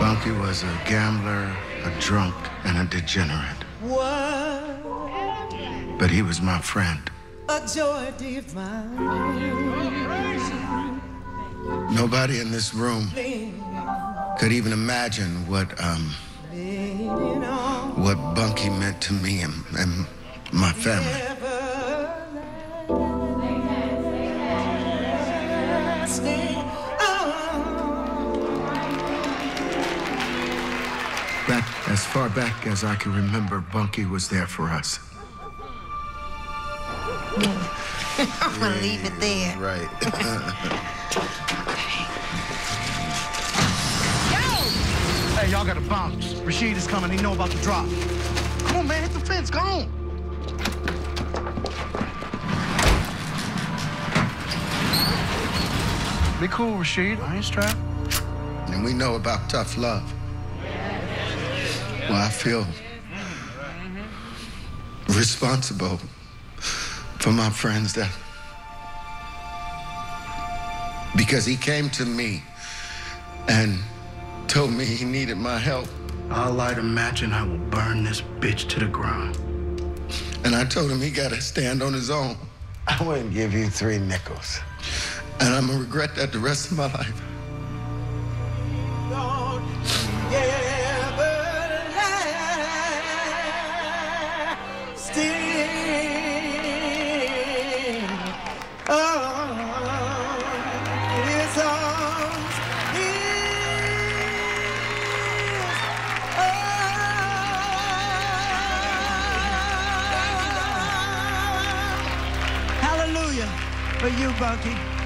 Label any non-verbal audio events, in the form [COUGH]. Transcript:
Bunkie was a gambler, a drunk, and a degenerate. What But he was my friend. a joy divine. Nobody in this room could even imagine what um what Bunkie meant to me and, and my family. Back as far back as I can remember, Bunkie was there for us. [LAUGHS] I'm gonna leave it there. Right. [LAUGHS] Hey, y'all gotta bounce. Rashid is coming. He know about the drop. Come on, man. Hit the fence. Go on. Be cool, Rashid. I ain't strapped. and we know about tough love. Well, I feel responsible for my friends that because he came to me and told me he needed my help. I'll light a match and I will burn this bitch to the ground. And I told him he got to stand on his own. I wouldn't give you three nickels. And I'm going to regret that the rest of my life. Hallelujah for you, Bunkie.